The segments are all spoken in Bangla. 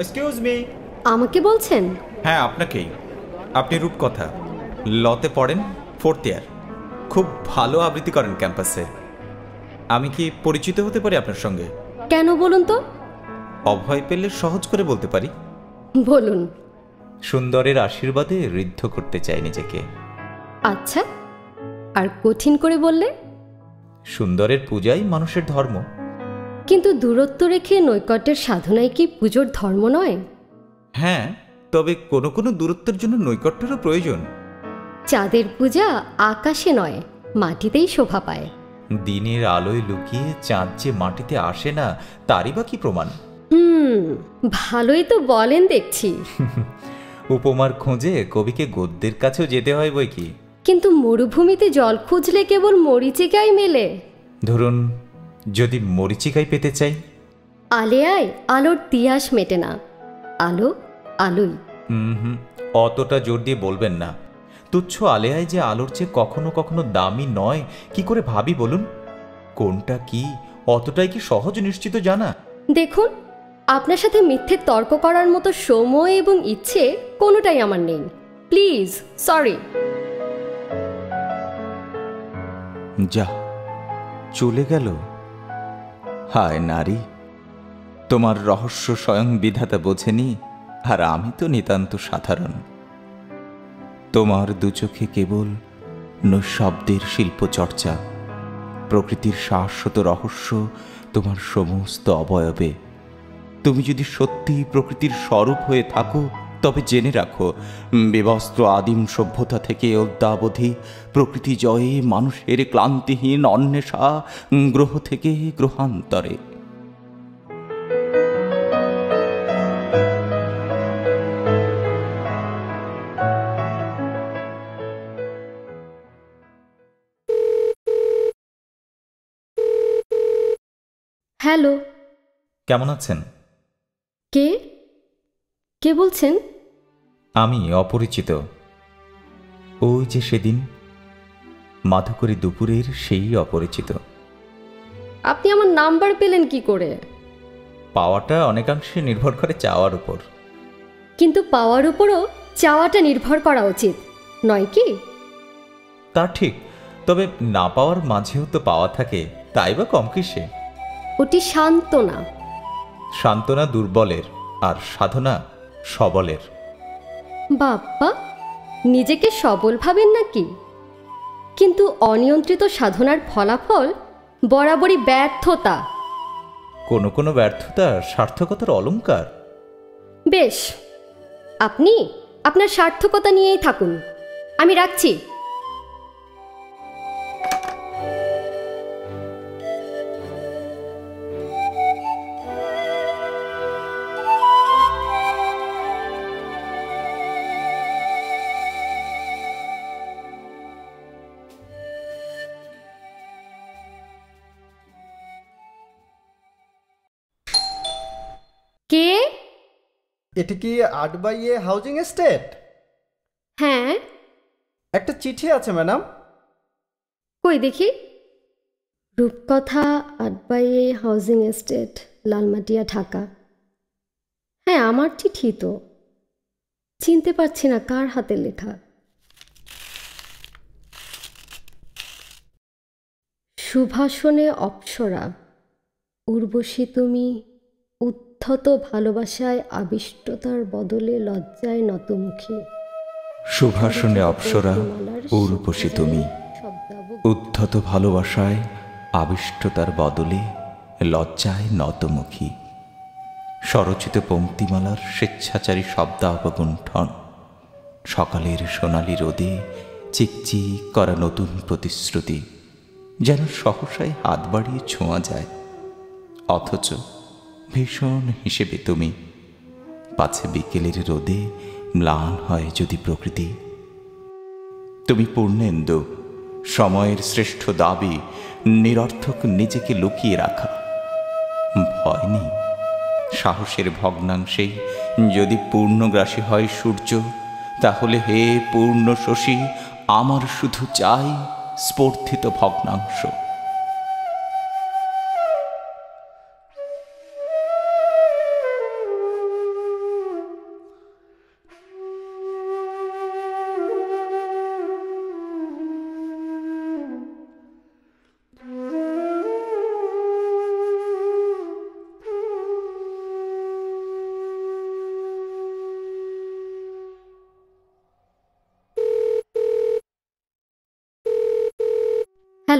এক্সকিউজ মি আমাকে বলছেন? হ্যাঁ আপনাকেই। আপনি রূপকথা লতে পড়েন ফোর্থ ইয়ার খুব ভালো আবৃত্তি করেন ক্যাম্পাসে। আমি কি পরিচিত হতে পারি আপনার সঙ্গে? কেন বলুন তো? অভয় পেলে সহজ করে বলতে পারি। বলুন। সুন্দরের আশীর্বাদে ঋদ্ধ করতে চাই নিজেকে। আচ্ছা আর কঠিন করে বললে? সুন্দরের পূজাই মানুষের ধর্ম। কিন্তু দূরত্ব রেখে নৈকট্যের সাধনায় কি পুজোর ধর্ম নয়? হ্যাঁ তবে কোনো কোনো দূরত্বের জন্য নৈকট্যেরও প্রয়োজন। চাঁদের পূজা আকাশে নয় মাটিতেই শোভা পায়। দিনের আলোয় লুকিয়ে চাঁদ যে মাটিতে আসে না তারই বা কি প্রমাণ? হুম ভালোই তো বলেন দেখছি। উপমার খোঁজে কবিকে গদ্যের কাছেও যেতে হয় বই কি? কিন্তু মরুভূমিতে জল খুঁজলে কেবল মরিচিকাই মেলে। ধরুন যদি মরিচিকাই পেতে চাই? আলেয়ায় আলোর তিয়াস মেটে না। আলো আলোই। হুম হুম অতটা জোর দিয়ে বলবেন না। তুচ্ছ আলেয়ায় যে আলোর চেয়ে কখনো কখনো দামি নয় কি করে ভাবি বলুন? কোনটা কি অতটাই কি সহজ নিশ্চিত জানা? দেখুন আপনার সাথে মিথ্যে তর্ক করার মতো সময় এবং ইচ্ছে কোনোটাই আমার নেই। Please sorry. যা চলে গেল। হায় নারী, তোমার রহস্য স্বয়ং বিধাতা বোঝেনি, আর আমি তো নিতান্ত সাধারণ। তোমার দুচোখে কেবল নৈশব্দের শিল্প চর্চা প্রকৃতির শাশ্বত রহস্য তোমার সমস্ত অবয়বে। তুমি যদি সত্যি প্রকৃতির স্বরূপ হয়ে থাকো তবে জেনে রাখো বিবস্ত্র আদিম সভ্যতা থেকে অদ্যাবধি প্রকৃতি জয়ে মানুষের ক্লান্তিহীন অন্বেষা গ্রহ থেকে গ্রহান্তরে। হ্যালো। কেমন আছেন? কে? কে বলছেন? আমি অপরিচিত। ওই যে সেদিন মাধুকরী দুপুরের সেই অপরিচিত। আপনি আমার নাম্বার পেলেন কি করে? পাওয়াটা অনেকাংশে নির্ভর করে চাওয়ার উপর। কিন্তু পাওয়ার উপরও চাওয়াটা নির্ভর করা উচিত নয় কি? তা ঠিক তবে না পাওয়ার মাঝেও তো পাওয়া থাকে তাই বা কম কিসে? ওটি সান্ত্বনা। সান্ত্বনা দুর্বলের আর সাধনা সবলের। বাপ্পা নিজেকে সবল ভাবেন নাকি? কিন্তু অনিয়ন্ত্রিত সাধনার ফলাফল বরাবরই ব্যর্থতা। কোনো কোনো ব্যর্থতা সার্থকতার অলঙ্কার। বেশ আপনি আপনার সার্থকতা নিয়েই থাকুন। আমি রাখছি। এটি কি আট বাই এ হাউজিং এস্টেট? হ্যাঁ। একটা চিঠি আছে ম্যাডাম। কই দেখি? রূপকথা আটবাইয়ে হাউজিং এস্টেট লালমাটিয়া ঢাকা। হ্যাঁ আমার চিঠি তো। চিনতে পারছি না কার হাতে লেখা। সুভাষণে অপ্সরা উর্বশী তুমি উদ্ধত ভালোবাসায় আবিষ্টতার বদলে লজ্জায় নতমুখী। সুভাষণে অপ্সরা উর্বশী তুমি। উদ্ধত ভালোবাসায় আবিষ্টতার বদলে লজ্জায় নতমুখী। স্বরচিত পঙ্ক্তিমালার স্বেচ্ছাচারী শব্দাবগুণ্ঠন। সকালের সোনালি রোদে চিকচিক করা নতুন প্রতিশ্রুতি। যেন সহসায় হাত বাড়িয়ে ছোঁয়া যায়। অথচ ভীষণ হিসেবে তুমি। পাছে বিকেলের রোদে ম্লান হয় যদি প্রকৃতি। তুমি পূর্ণেন্দু, সময়ের শ্রেষ্ঠ দাবি নিরর্থক নিজেকে লুকিয়ে রাখা। ভয় নেই, সাহসের ভগ্নাংশেই যদি পূর্ণগ্রাসী হয় সূর্য, তাহলে হে পূর্ণ শশী আমার শুধু চাই স্পর্ধিত ভগ্নাংশ।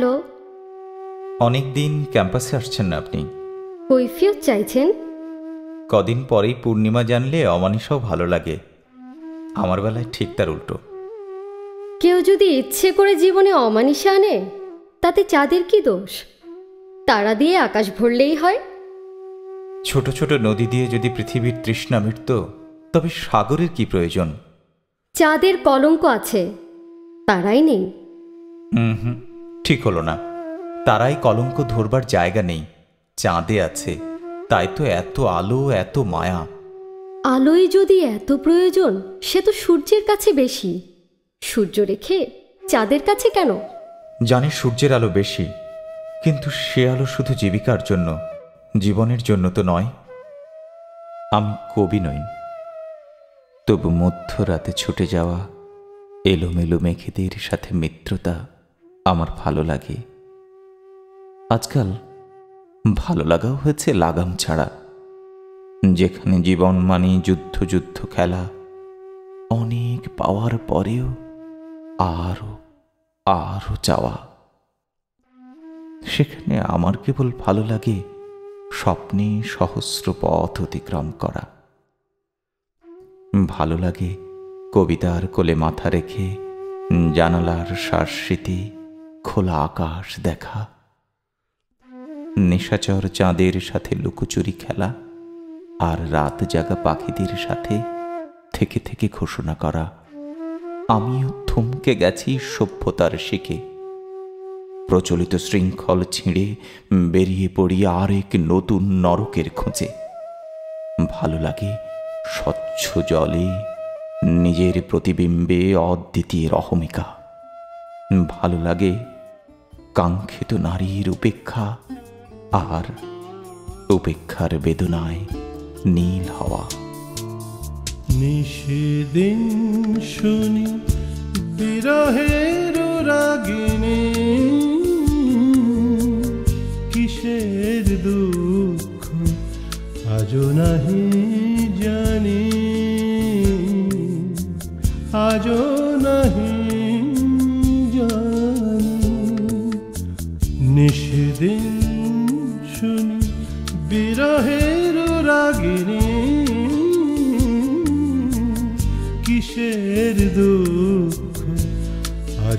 হ্যালো অনেক দিন ক্যাম্পাসে আসছেন না আপনি? কৈফিয়ত চাইছেন? কদিন পরেই পূর্ণিমা জানলে অমানিসাও ভালো লাগে। আমার বেলায় ঠিক তার উল্টো। কেউ যদি ইচ্ছে করে জীবনে অমানিসা আনে তাতে চাঁদের কি দোষ? তারা দিয়ে আকাশ ভরলেই হয়। ছোট ছোট নদী দিয়ে যদি পৃথিবীর তৃষ্ণা মিটত তবে সাগরের কি প্রয়োজন? চাঁদের কলঙ্ক আছে তারাই নেই। হুম হুম। ঠিক হলো না। তারাই কলঙ্ক ধরবার জায়গা নেই। চাঁদে আছে। তাই তো এত আলো এত মায়া। আলোই যদি এত প্রয়োজন সে তো সূর্যের কাছে বেশি। সূর্য রেখে চাঁদের কাছে কেন? জানি সূর্যের আলো বেশি কিন্তু সে আলো শুধু জীবিকার জন্য জীবনের জন্য তো নয়। আমি কবি নই। তবু মধ্যরাতে ছুটে যাওয়া এলোমেলো মেঘেদের সাথে মিত্রতা আমার ভালো লাগে। আজকাল ভালো লাগাও হয়েছে লাগাম ছাড়া। যেখানে জীবন মানে যুদ্ধ যুদ্ধ খেলা, অনেক পাওয়ার পরেও আরও আরও চাওয়া। সেখানে আমার কেবল ভালো লাগে স্বপ্নে সহস্র পথ অতিক্রম করা। ভালো লাগে কবিতার কোলে মাথা রেখে জানালার স্মৃতি খোলা আকাশ দেখা। নেশাচর চাঁদের সাথে লুকোচুরি খেলা আর রাত জাগা পাখিদের সাথে থেকে থেকে ঘোষণা করা। আমিও থমকে গেছি সভ্যতার শিখে। প্রচলিত শৃঙ্খল ছিঁড়ে বেরিয়ে পড়ি আর এক নতুন নরকের খোঁজে। ভালো লাগে স্বচ্ছ জলে নিজের প্রতিবিম্বে অদ্বিতীয় রহমিকা ভালো লাগে কাঙ্ক্ষিত নারীর উপেক্ষা আর উপেক্ষার বেদনায় নীল হওয়া। নিষেদিন শুনি বিরহের রাগিনী কিসের দুঃখ আজও নাহি জানি। আজও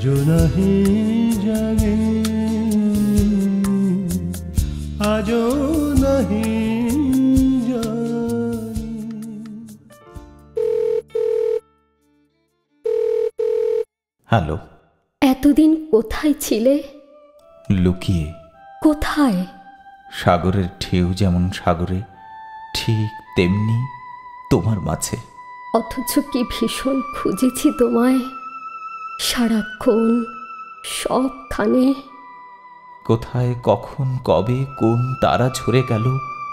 আজও নাহি জানি আজও নাহি হ্যালো। এতদিন কোথায় ছিলে? লুকিয়ে। কোথায়? সাগরের ঢেউ যেমন সাগরে ঠিক তেমনি তোমার মাঝে। অথচ কি ভীষণ খুঁজেছি তোমায়। সারাক্ষণ সবখানে কোথায় কখন কবে কোন তারা ঝরে গেল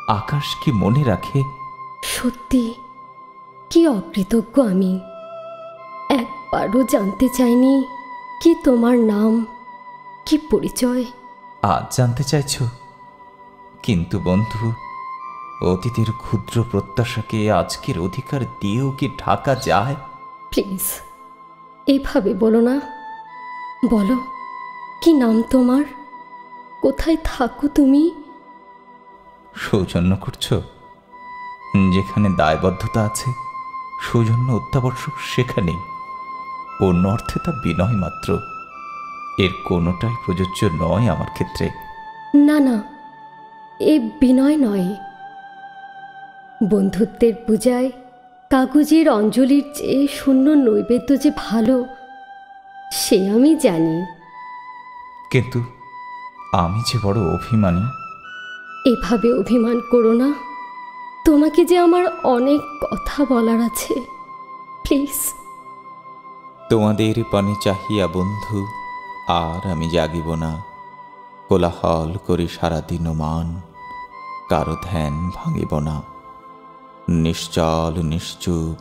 আকাশ কি মনে রাখে? সত্যি কি অকৃতজ্ঞ আমি। একবারও জানতে চাইনি কি তোমার নাম কি পরিচয়। আজ জানতে চাইছ। কিন্তু বন্ধু অতীতের ক্ষুদ্র প্রত্যাশাকে আজকের অধিকার দিয়েও কি ঢাকা যায়? প্লিজ এভাবে বলো না। বলো কি নাম তোমার? কোথায় থাকো তুমি? সৌজন্য করছ? যেখানে দায়বদ্ধতা আছে সৌজন্য অত্যাবশ্যক সেখানেই অন্য অর্থে তা বিনয় মাত্র। এর কোনোটাই প্রযোজ্য নয় আমার ক্ষেত্রে। না না এ বিনয় নয়। বন্ধুত্বের পূজায় কাগজের অঞ্জলির চেয়ে শূন্য নৈবেদ্য যে ভালো সে আমি জানি। কিন্তু আমি যে বড় অভিমানী? এভাবে অভিমান করো না। তোমাকে যে আমার অনেক কথা বলার আছে প্লিজ। তোমাদের পানে চাহিয়া বন্ধু আর আমি জাগিব না। কোলাহল করে সারাদিন মান কারও ধ্যান ভাঙিব না। নিশ্চল, নিশ্চুপ,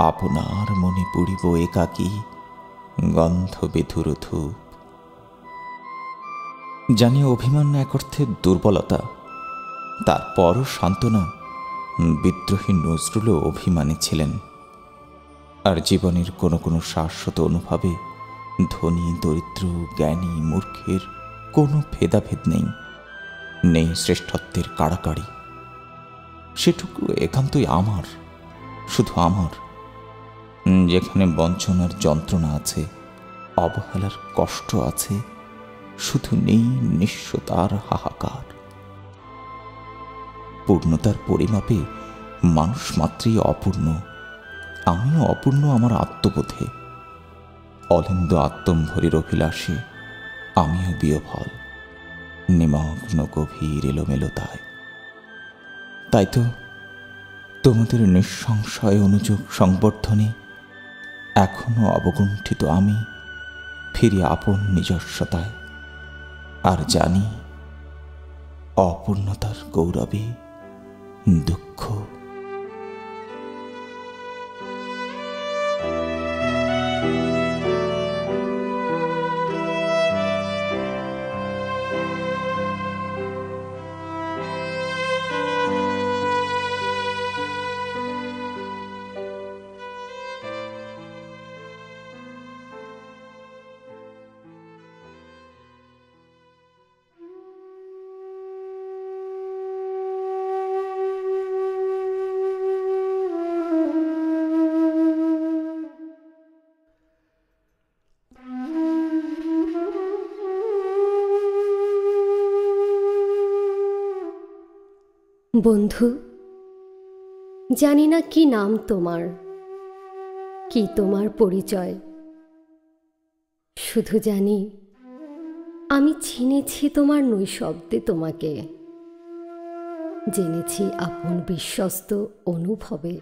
আপনার মনে পুড়িব একাকী গন্ধ বেধুর ধূপ। জানি অভিমান এক অর্থে দুর্বলতা তারপরও সান্ত্বনা, বিদ্রোহী নজরুলও অভিমানী ছিলেন। আর জীবনের কোনো কোনো শাশ্বত অনুভবে ধনী, দরিদ্র, জ্ঞানী, মূর্খের কোনো ভেদাভেদ নেই নেই শ্রেষ্ঠত্বের কাড়াকাড়ি সেটুকু একান্তই আমার, শুধু আমার। যেখানে বঞ্চনার যন্ত্রণা আছে, অবহেলার কষ্ট আছে, শুধু নেই নিঃস্বতার হাহাকার। পূর্ণতার পরিমাপে মানুষ মাত্রই অপূর্ণ, আমিও অপূর্ণ আমার আত্মবোধে। অলিন্দ আত্মম্ভরির অভিলাষে, আমিও বিয়ফল, নিমগ্ন গভীর এলোমেলো এলোমেলোতায়। তাই তো তোমাদের নিঃসংশয় অনুযোগ সংবর্ধনে এখনও অবগুণ্ঠিত আমি ফিরি আপন নিজস্বতায়। আর জানি অপূর্ণতার গৌরবে দুঃখ বন্ধু, জানি না কি নাম তোমার, কি তোমার পরিচয়। শুধু জানি, আমি চিনেছি তোমার নৈশব্দে তোমাকে, জেনেছি আপন বিশ্বস্ত অনুভবে।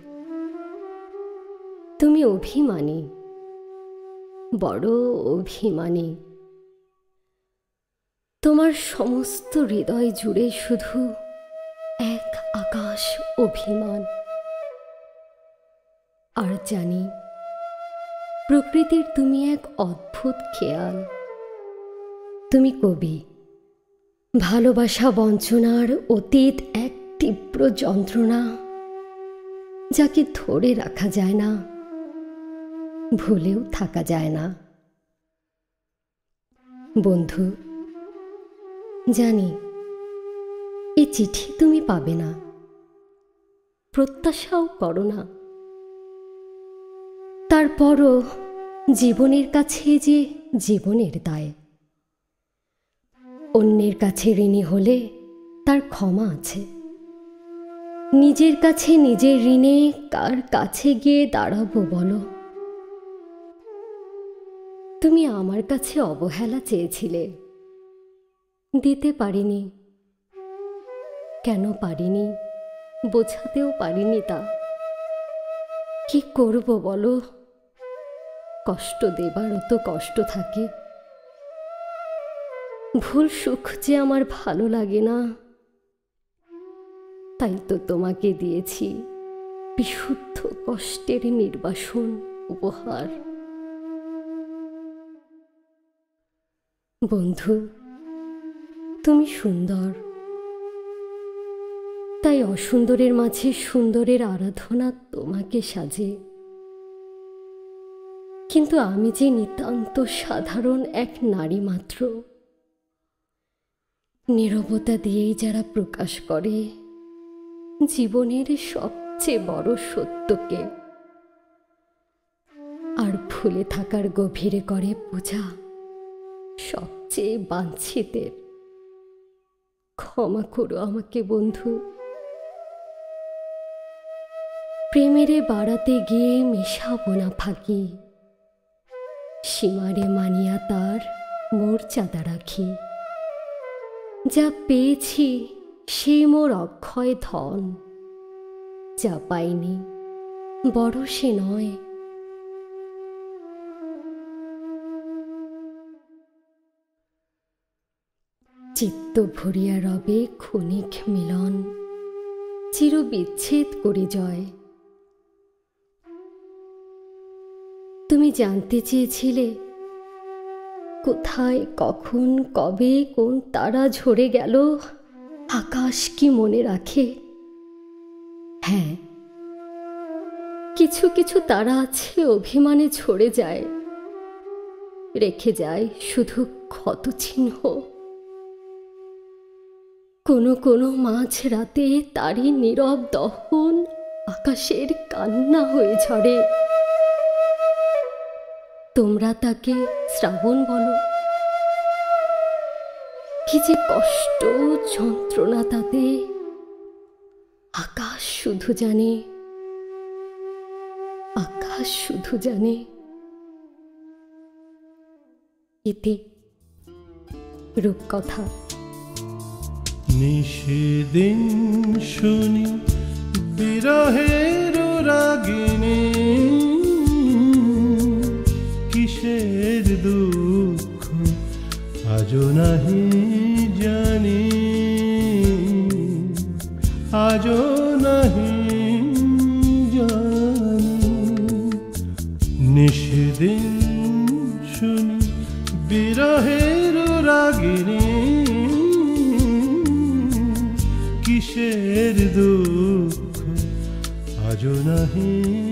তুমি অভিমানী, বড় অভিমানী। তোমার সমস্ত হৃদয় জুড়ে শুধু আকাশ অভিমান। আর জানি, প্রকৃতির তুমি এক অদ্ভুত খেয়াল। তুমি কবি, ভালোবাসা বঞ্চনার অতীত এক তীব্র যন্ত্রণা, যাকে ধরে রাখা যায় না, ভুলেও থাকা যায় না। বন্ধু, জানি, এ চিঠি তুমি পাবে না। প্রত্যাশাও করো না। তারপরও জীবনের কাছে যে জীবনের দায়, অন্যের কাছে ঋণী হলে তার ক্ষমা আছে। নিজের কাছে নিজের ঋণে কার কাছে গিয়ে দাঁড়াবো বলো? তুমি আমার কাছে অবহেলা চেয়েছিলে। দিতে পারিনি। কেন পারিনি? বোঝাতেও পারিনি তা। কি করব বলো? কষ্ট দেবারও তো কষ্ট থাকে। ভুল সুখ যে আমার ভালো লাগে না। তাই তো তোমাকে দিয়েছি বিশুদ্ধ কষ্টের নির্বাসন উপহার। বন্ধু, তুমি সুন্দর। তাই অসুন্দরের মাঝে সুন্দরের আরাধনা তোমাকে সাজে। কিন্তু আমি যে নিতান্ত সাধারণ এক নারী মাত্র, নীরবতা দিয়েই যারা প্রকাশ করে, জীবনের সবচেয়ে বড় সত্যকে। আর ভুলে থাকার গভীরে করে পূজা সবচেয়ে বাঞ্ছিতের। ক্ষমা করো আমাকে, বন্ধু। প্রেমেরে বাড়াতে গিয়ে মেশাবো না ফাঁকি। সীমারে মানিয়া তার মর্যাদা রাখি। যা পেয়েছি, সে মোর অক্ষয় ধন। যা পাইনি, বড় সে নয়। চিত্ত ভরিয়া রবে ক্ষণিক মিলন। চির বিচ্ছেদ করে জয়। তুমি জানতে চেয়েছিলে কোথায়, কখন, কবে, কোন তারা ঝরে গেল, আকাশ কি মনে রাখে? হ্যাঁ কিছু কিছু তারা আছে অভিমানে ঝরে যায়, রেখে যায় শুধু ক্ষত চিহ্ন কোনো কোনো মাঝ রাতে তারই নীরব দহন আকাশের কান্না হয়ে ঝরে। তোমরা তাকে শ্রাবণ বলো। কি যে কষ্ট যন্ত্রণা তাতে। আকাশ শুধু জানে। আকাশ শুধু জানে। এতে রূপকথা। নিষেদিন শুনি বিরহের রাগিনী কিসের দুঃখ আজও নাহি জানি। আজও নাহি জানি। নিষেদিন শুনি বিরহের রাগিনী। কিসের দুঃখ আজও নাহি